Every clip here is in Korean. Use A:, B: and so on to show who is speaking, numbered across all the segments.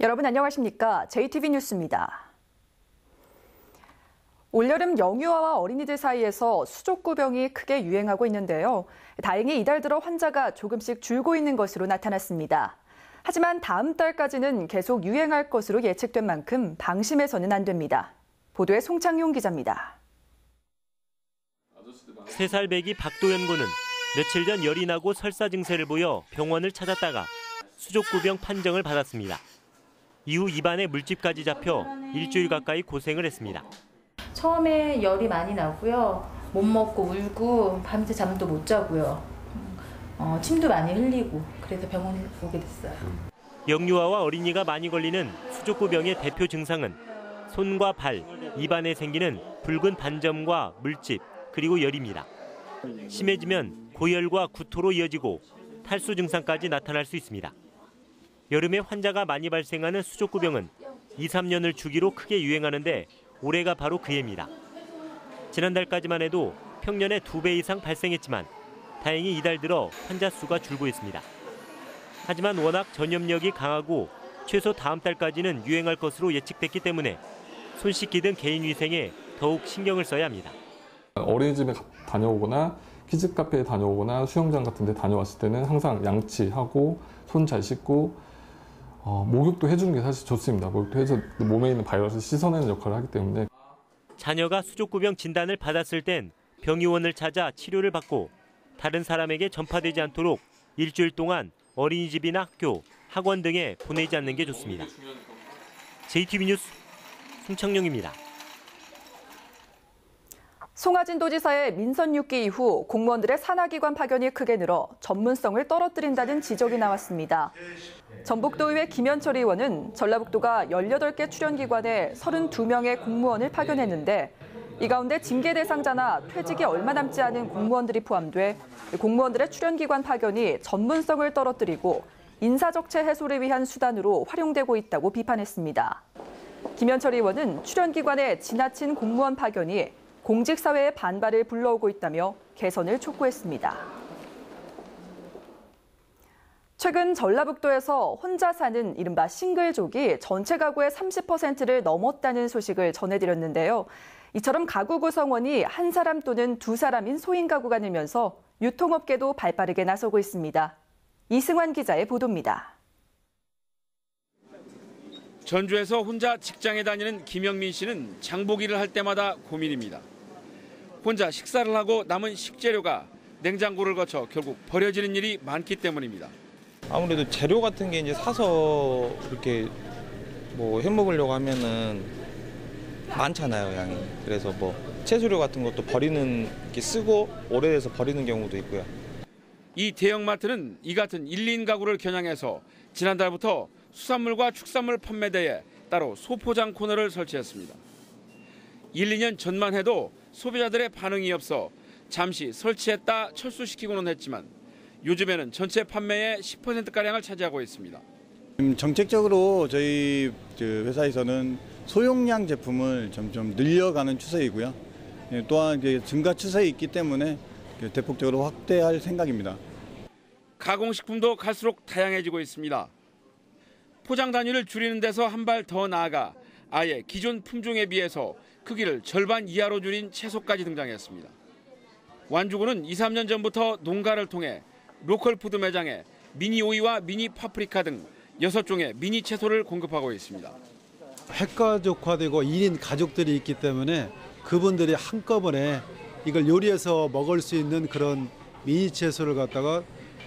A: 여러분 안녕하십니까? JTV 뉴스입니다. 올여름 영유아와 어린이들 사이에서 수족구병이 크게 유행하고 있는데요. 다행히 이달 들어 환자가 조금씩 줄고 있는 것으로 나타났습니다. 하지만 다음 달까지는 계속 유행할 것으로 예측된 만큼 방심해서는 안 됩니다. 보도에 송창용 기자입니다.
B: 3살 배기 박도연 군은 며칠 전 열이 나고 설사 증세를 보여 병원을 찾았다가 수족구병 판정을 받았습니다. 이후 입안에 물집까지 잡혀 일주일 가까이 고생을 했습니다.
C: 처음에 열이 많이 나고요. 못 먹고 울고 밤새 잠도 못 자고요. 어, 침도 많이 흘리고 그래서 병원에 오게 됐어요.
B: 영유아와 어린이가 많이 걸리는 수족구병의 대표 증상은 손과 발, 입안에 생기는 붉은 반점과 물집, 그리고 열입니다. 심해지면 고열과 구토로 이어지고 탈수 증상까지 나타날 수 있습니다. 여름에 환자가 많이 발생하는 수족구병은 2, 3년을 주기로 크게 유행하는데 올해가 바로 그 해입니다. 지난달까지만 해도 평년의 2배 이상 발생했지만 다행히 이달 들어 환자 수가 줄고 있습니다. 하지만 워낙 전염력이 강하고 최소 다음 달까지는 유행할 것으로 예측됐기 때문에 손 씻기 등 개인 위생에 더욱 신경을 써야 합니다.
D: 어린이집에 다녀오거나 키즈 카페에 다녀오거나 수영장 같은 데 다녀왔을 때는 항상 양치하고 손 잘 씻고 어, 목욕도 해주는 게 사실 좋습니다. 목욕도 해서 몸에 있는 바이러스를 씻어내는 역할을 하기 때문에
B: 자녀가 수족구병 진단을 받았을 땐 병의원을 찾아 치료를 받고 다른 사람에게 전파되지 않도록 일주일 동안 어린이집이나 학교, 학원 등에 보내지 않는 게 좋습니다. JTB 뉴스 송창용입니다.
A: 송하진 도지사의 민선 6기 이후 공무원들의 산하기관 파견이 크게 늘어 전문성을 떨어뜨린다는 지적이 나왔습니다. 전북도의회 김현철 의원은 전라북도가 18개 출연기관에 32명의 공무원을 파견했는데 이 가운데 징계 대상자나 퇴직이 얼마 남지 않은 공무원들이 포함돼 공무원들의 출연기관 파견이 전문성을 떨어뜨리고 인사적체 해소를 위한 수단으로 활용되고 있다고 비판했습니다. 김현철 의원은 출연기관의 지나친 공무원 파견이 공직사회의 반발을 불러오고 있다며 개선을 촉구했습니다. 최근 전라북도에서 혼자 사는 이른바 싱글족이 전체 가구의 30%를 넘었다는 소식을 전해드렸는데요. 이처럼 가구 구성원이 한 사람 또는 두 사람인 소인 가구가 늘면서 유통업계도 발빠르게 나서고 있습니다. 이승환 기자의 보도입니다.
E: 전주에서 혼자 직장에 다니는 김영민 씨는 장보기를 할 때마다 고민입니다. 혼자 식사를 하고 남은 식재료가 냉장고를 거쳐 결국 버려지는 일이 많기 때문입니다.
F: 아무래도 재료 같은 게 이제 사서 이렇게 뭐 해 먹으려고 하면은 많잖아요 양이. 그래서 뭐 채소류 같은 것도 버리는 게 쓰고 오래돼서 버리는 경우도 있고요.
E: 이 대형마트는 이 같은 1, 2인 가구를 겨냥해서 지난달부터 수산물과 축산물 판매대에 따로 소포장 코너를 설치했습니다. 1, 2년 전만 해도 소비자들의 반응이 없어 잠시 설치했다 철수시키고는 했지만 요즘에는 전체 판매의 10%가량을 차지하고 있습니다.
G: 정책적으로 저희 회사에서는 소용량 제품을 점점 늘려가는 추세이고요. 예, 또한 증가 추세에 있기 때문에 대폭적으로 확대할 생각입니다.
E: 가공식품도 갈수록 다양해지고 있습니다. 포장 단위를 줄이는 데서 한 발 더 나아가 아예 기존 품종에 비해서 크기를 절반 이하로 줄인 채소까지 등장했습니다. 완주군은 2, 3년 전부터 농가를 통해 로컬 푸드 매장에 미니 오이와 미니 파프리카 등 6종의 미니 채소를 공급하고 있습니다.
H: 핵가족화되고 1인 가족들이 있기 때문에 그분들이 한꺼번에 이걸 요리해서 먹을 수 있는 그런 미니 채소를 갖다가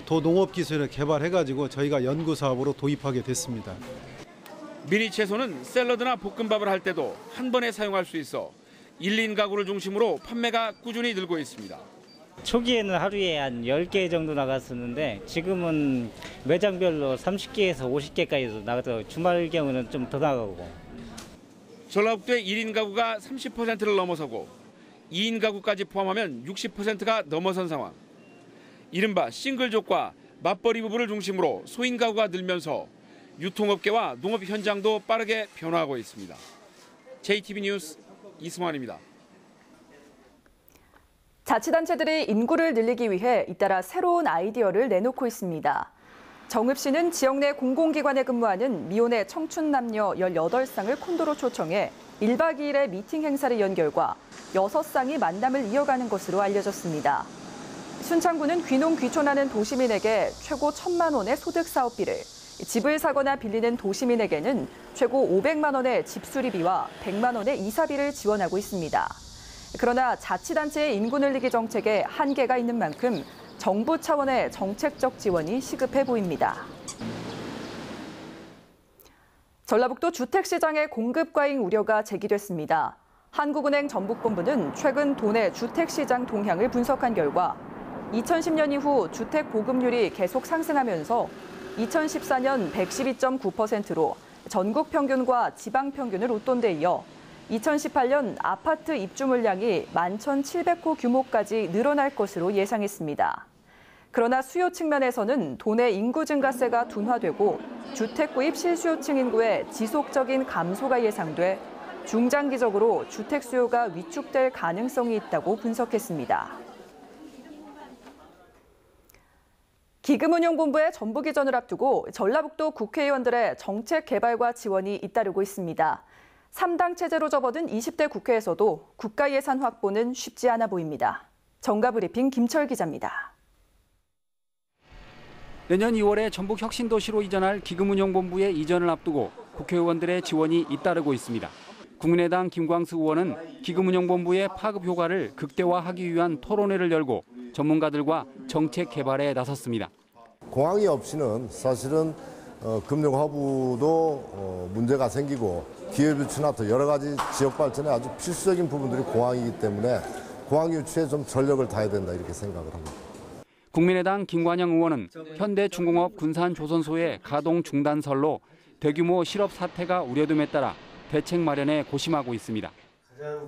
H: 도농업기술을 개발해가지고 저희가 연구 사업으로 도입하게 됐습니다.
E: 미니 채소는 샐러드나 볶음밥을 할 때도 한 번에 사용할 수 있어 1인 가구를 중심으로 판매가 꾸준히 늘고 있습니다.
I: 초기에는 하루에 한 10개 정도 나갔었는데 지금은 매장별로 30개에서 50개까지도 나가서 주말 경우는 좀 더 나가고.
E: 전라북도의 1인 가구가 30%를 넘어서고 2인 가구까지 포함하면 60%가 넘어선 상황. 이른바 싱글족과 맞벌이 부부를 중심으로 소인 가구가 늘면서 유통업계와 농업 현장도 빠르게 변화하고 있습니다. JTB 뉴스 이승환입니다.
A: 자치단체들이 인구를 늘리기 위해 잇따라 새로운 아이디어를 내놓고 있습니다. 정읍 씨는 지역 내 공공기관에 근무하는 미혼의 청춘 남녀 18쌍을 콘도로 초청해 1박 2일의 미팅 행사를 연 결과 6쌍이 만남을 이어가는 것으로 알려졌습니다. 순창구는 귀농 귀촌하는 도시민에게 최고 1천만 원의 소득 사업비를, 집을 사거나 빌리는 도시민에게는 최고 500만 원의 집 수리비와 100만 원의 이사비를 지원하고 있습니다. 그러나 자치단체의 인구 늘리기 정책에 한계가 있는 만큼 정부 차원의 정책적 지원이 시급해 보입니다. 전라북도 주택시장의 공급 과잉 우려가 제기됐습니다. 한국은행 전북본부는 최근 도내 주택시장 동향을 분석한 결과 2010년 이후 주택 보급률이 계속 상승하면서 2014년 112.9%로 전국 평균과 지방 평균을 웃돈 데 이어 2018년 아파트 입주 물량이 11,700호 규모까지 늘어날 것으로 예상했습니다. 그러나 수요 측면에서는 도내 인구 증가세가 둔화되고 주택 구입 실수요층 인구의 지속적인 감소가 예상돼 중장기적으로 주택 수요가 위축될 가능성이 있다고 분석했습니다. 기금운용본부의 전북 이전을 앞두고 전라북도 국회의원들의 정책 개발과 지원이 잇따르고 있습니다. 3당 체제로 접어든 20대 국회에서도 국가 예산 확보는 쉽지 않아 보입니다. 정가브리핑 김철 기자입니다.
J: 내년 2월에 전북 혁신도시로 이전할 기금운용본부의 이전을 앞두고 국회의원들의 지원이 잇따르고 있습니다. 국민의당 김광수 의원은 기금운용본부의 파급 효과를 극대화하기 위한 토론회를 열고 전문가들과 정책 개발에 나섰습니다.
K: 공항이 없이는 사실은 어, 금융 허브도 어, 문제가 생기고 기업 유치나 또 여러 가지 지역 발전에 아주 필수적인 부분들이 공항이기 때문에 공항 유치에 좀 전력을 다해야 된다 이렇게 생각을 합니다.
J: 국민의당 김관영 의원은 현대중공업 군산 조선소의 가동 중단설로 대규모 실업 사태가 우려됨에 따라 대책 마련에 고심하고 있습니다.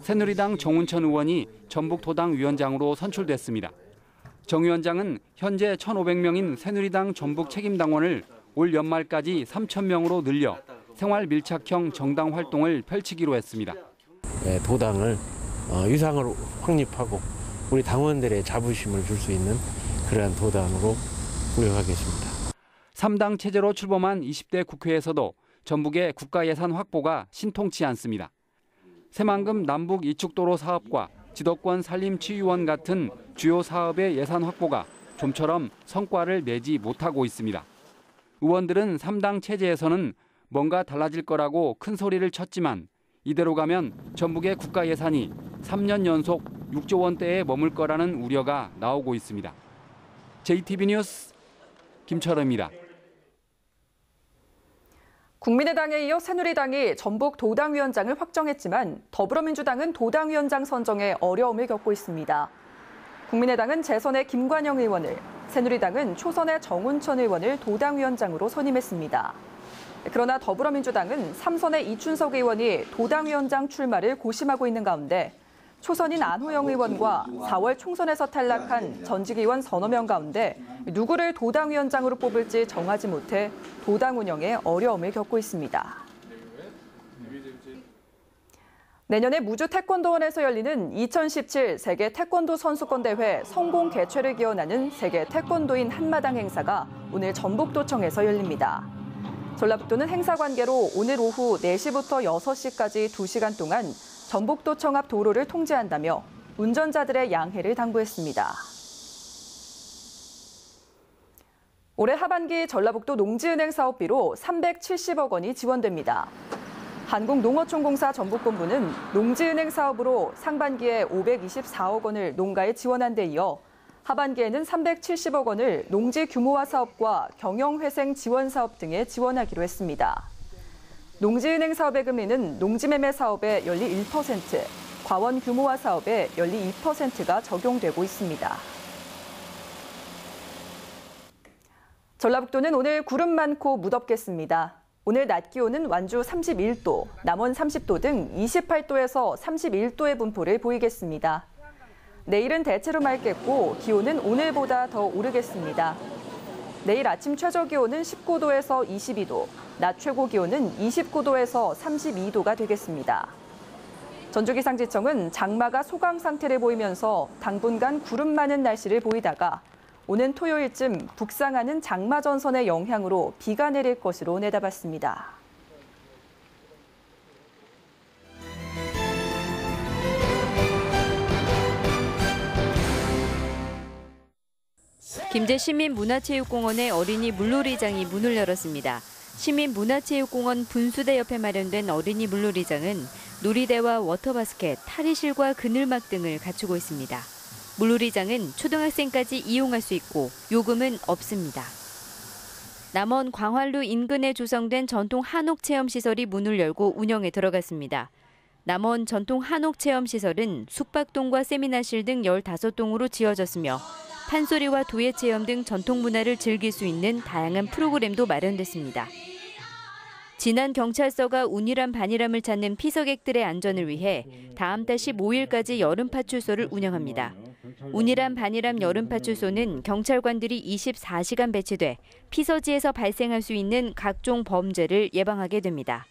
J: 새누리당 정운천 의원이 전북도당 위원장으로 선출됐습니다. 정 위원장은 현재 1,500명인 새누리당 전북 책임당원을 올 연말까지 3,000명으로 늘려 생활 밀착형 정당 활동을 펼치기로 했습니다.
L: 네, 도당을 어, 위상을 확립하고 우리 당원들의 자부심을 줄 수 있는 그러한 도당으로 구력하겠습니다.
J: 3당 체제로 출범한 20대 국회에서도 전북의 국가 예산 확보가 신통치 않습니다. 새만금 남북 이축도로 사업과 지도권 산림 치유원 같은 주요 사업의 예산 확보가 좀처럼 성과를 내지 못하고 있습니다. 의원들은 3당 체제에서는 뭔가 달라질 거라고 큰 소리를 쳤지만 이대로 가면 전북의 국가 예산이 3년 연속 6조 원대에 머물 거라는 우려가 나오고 있습니다. JTB 뉴스 김철호입니다.
A: 국민의당에 이어 새누리당이 전북 도당위원장을 확정했지만 더불어민주당은 도당위원장 선정에 어려움을 겪고 있습니다. 국민의당은 재선의 김관영 의원을, 새누리당은 초선의 정운천 의원을 도당위원장으로 선임했습니다. 그러나 더불어민주당은 삼선의 이춘석 의원이 도당위원장 출마를 고심하고 있는 가운데 초선인 안호영 의원과 4월 총선에서 탈락한 전직 의원 서너 명 가운데 누구를 도당위원장으로 뽑을지 정하지 못해 도당 운영에 어려움을 겪고 있습니다. 내년에 무주 태권도원에서 열리는 2017 세계 태권도 선수권 대회 성공 개최를 기원하는 세계 태권도인 한마당 행사가 오늘 전북도청에서 열립니다. 전라북도는 행사 관계로 오늘 오후 4시부터 6시까지 2시간 동안 전북도청 앞 도로를 통제한다며 운전자들의 양해를 당부했습니다. 올해 하반기 전라북도 농지은행 사업비로 370억 원이 지원됩니다. 한국농어촌공사 전북본부는 농지은행 사업으로 상반기에 524억 원을 농가에 지원한 데 이어 하반기에는 370억 원을 농지 규모화 사업과 경영회생 지원 사업 등에 지원하기로 했습니다. 농지은행 사업의 금리는 농지매매 사업의 연리 1%, 과원 규모화 사업의 연리 2%가 적용되고 있습니다. 전라북도는 오늘 구름 많고 무덥겠습니다. 오늘 낮 기온은 완주 31도, 남원 30도 등 28도에서 31도의 분포를 보이겠습니다. 내일은 대체로 맑겠고 기온은 오늘보다 더 오르겠습니다. 내일 아침 최저 기온은 19도에서 22도, 낮 최고 기온은 29도에서 32도가 되겠습니다. 전주기상지청은 장마가 소강 상태를 보이면서 당분간 구름 많은 날씨를 보이다가 오는 토요일쯤 북상하는 장마 전선의 영향으로 비가 내릴 것으로 내다봤습니다.
M: 김제 시민문화체육공원의 어린이 물놀이장이 문을 열었습니다. 시민문화체육공원 분수대 옆에 마련된 어린이 물놀이장은 놀이대와 워터바스켓, 탈의실과 그늘막 등을 갖추고 있습니다. 물놀이장은 초등학생까지 이용할 수 있고 요금은 없습니다. 남원 광활루 인근에 조성된 전통 한옥 체험 시설이 문을 열고 운영에 들어갔습니다. 남원 전통 한옥 체험 시설은 숙박동과 세미나실 등 15동으로 지어졌으며 판소리와 도예 체험 등 전통 문화를 즐길 수 있는 다양한 프로그램도 마련됐습니다. 진안 경찰서가 운이람 반이람을 찾는 피서객들의 안전을 위해 다음 달 15일까지 여름 파출소를 운영합니다. 운이람 반이람 여름 파출소는 경찰관들이 24시간 배치돼 피서지에서 발생할 수 있는 각종 범죄를 예방하게 됩니다.